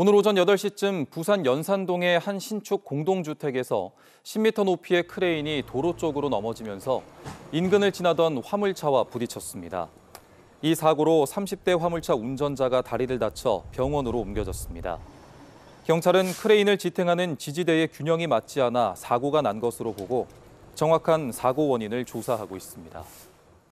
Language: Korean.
오늘 오전 8시쯤 부산 연산동의 한 신축 공동주택에서 10m 높이의 크레인이 도로 쪽으로 넘어지면서 인근을 지나던 화물차와 부딪혔습니다. 이 사고로 30대 화물차 운전자가 다리를 다쳐 병원으로 옮겨졌습니다. 경찰은 크레인을 지탱하는 지지대의 균형이 맞지 않아 사고가 난 것으로 보고 정확한 사고 원인을 조사하고 있습니다.